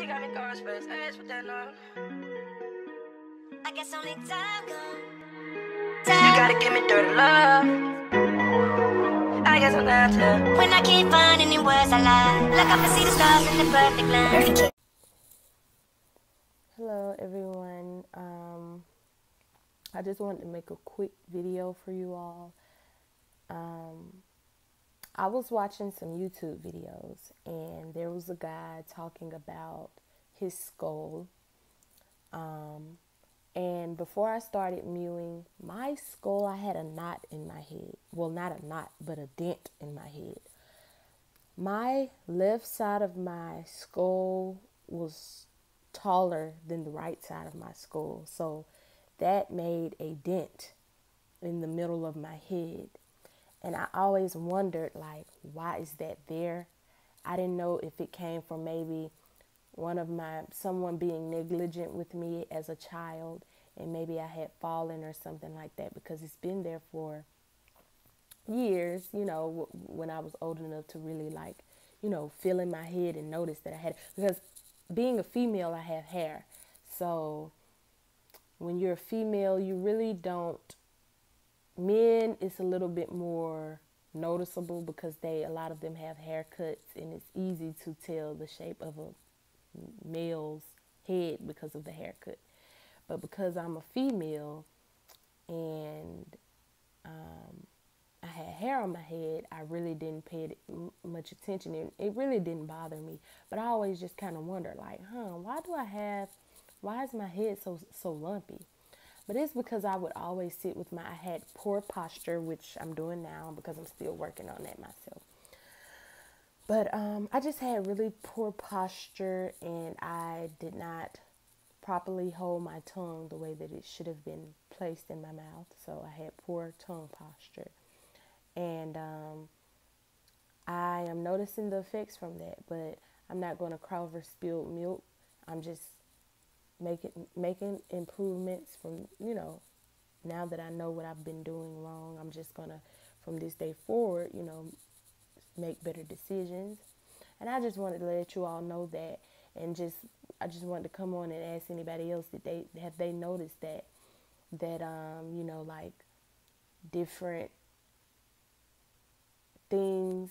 She got me going space ass with that on. I guess only time gon' You gotta give me dirty love. I guess I'm down to. When I can't find any words I lie Look up and see the stars in the perfect line Hello, everyone. Um, I just wanted to make a quick video for you all. I was watching some YouTube videos, and there was a guy talking about his skull. Um, and before I started mewing, my skull, I had a knot in my head. Well, not a knot, but a dent in my head. My left side of my skull was taller than the right side of my skull. So that made a dent in the middle of my head. And I always wondered, like, why is that there? I didn't know if it came from maybe one of my, someone being negligent with me as a child, and maybe I had fallen or something like that because it's been there for years, you know, when I was old enough to really, like, you know, feel in my head and notice that I had, because being a female, I have hair. So when you're a female, you really don't men it's a little bit more noticeable because they a lot of them have haircuts and it's easy to tell the shape of a male's head because of the haircut. But because i'm a female and um, i had hair on my head i really didn't pay much attention and it really didn't bother me. But i always just kind of wonder like huh why do i have why is my head so so lumpy but it's because I would always sit with my, I had poor posture, which I'm doing now because I'm still working on that myself. But um, I just had really poor posture and I did not properly hold my tongue the way that it should have been placed in my mouth. So I had poor tongue posture. And um, I am noticing the effects from that, but I'm not going to cry over spilled milk. I'm just making making improvements from you know now that I know what I've been doing wrong I'm just gonna from this day forward you know make better decisions. And I just wanted to let you all know that and just I just wanted to come on and ask anybody else that they have they noticed that that um you know like different things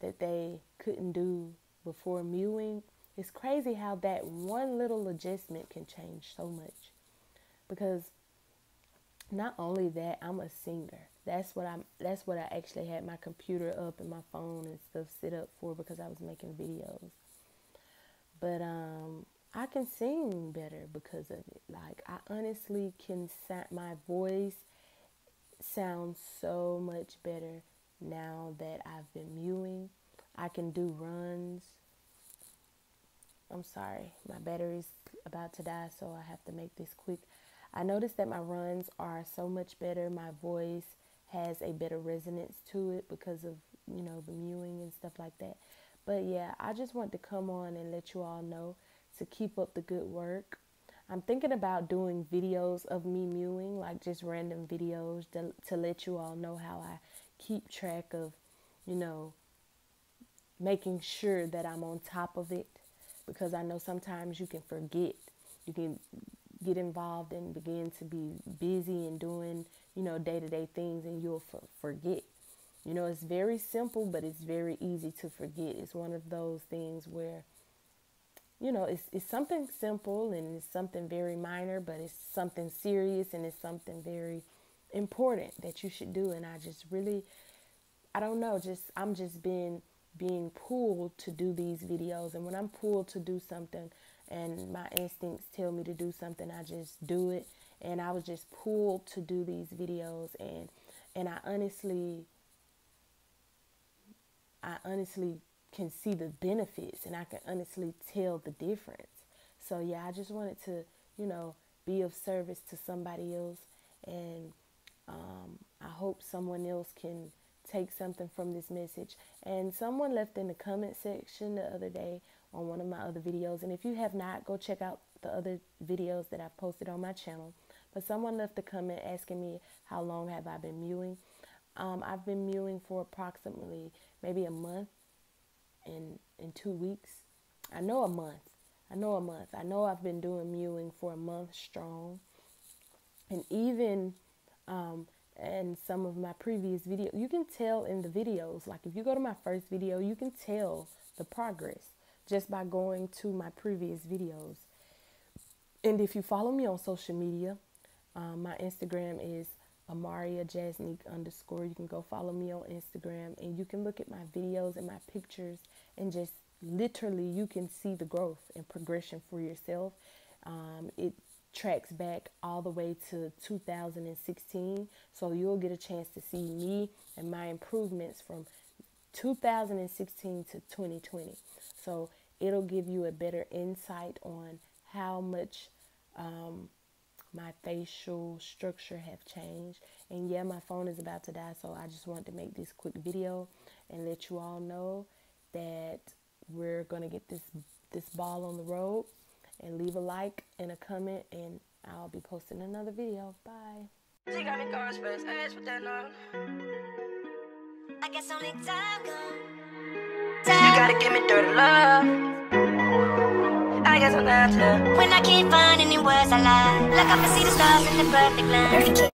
that they couldn't do before mewing it's crazy how that one little adjustment can change so much. Because not only that, I'm a singer. That's what I'm that's what I actually had my computer up and my phone and stuff set up for because I was making videos. But um I can sing better because of it. Like I honestly can sound my voice sounds so much better now that I've been mewing. I can do runs I'm sorry, my battery's about to die, so I have to make this quick. I noticed that my runs are so much better. My voice has a better resonance to it because of, you know, the mewing and stuff like that. But yeah, I just want to come on and let you all know to keep up the good work. I'm thinking about doing videos of me mewing, like just random videos to, to let you all know how I keep track of, you know, making sure that I'm on top of it because I know sometimes you can forget. You can get involved and begin to be busy and doing, you know, day to day things and you'll forget. You know, it's very simple, but it's very easy to forget. It's one of those things where, you know, it's, it's something simple and it's something very minor, but it's something serious and it's something very important that you should do. And I just really, I don't know, just, I'm just being being pulled to do these videos. And when I'm pulled to do something and my instincts tell me to do something, I just do it. And I was just pulled to do these videos and and I honestly I honestly can see the benefits and I can honestly tell the difference. So yeah, I just wanted to, you know, be of service to somebody else and um, I hope someone else can take something from this message. And someone left in the comment section the other day on one of my other videos. And if you have not, go check out the other videos that I've posted on my channel. But someone left a comment asking me how long have I been mewing. Um, I've been mewing for approximately maybe a month and in two weeks. I know a month. I know a month. I know I've been doing mewing for a month strong. And even um, in some of my previous videos, you can tell in the videos, like if you go to my first video, you can tell the progress just by going to my previous videos. And if you follow me on social media, um, my Instagram is Amariah Jasnique underscore. You can go follow me on Instagram and you can look at my videos and my pictures and just literally you can see the growth and progression for yourself. Um, it tracks back all the way to 2016, so you'll get a chance to see me and my improvements from 2016 to 2020. So it'll give you a better insight on how much um, my facial structure have changed. And yeah, my phone is about to die, so I just want to make this quick video and let you all know that we're gonna get this this ball on the road. And leave a like and a comment, and I'll be posting another video. Bye. She got me going space age with that love. I guess only time You gotta give me dirty love. I guess I'm down to When I can't find any words I lie Look up and see the stars in the perfect line